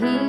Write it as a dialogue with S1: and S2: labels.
S1: く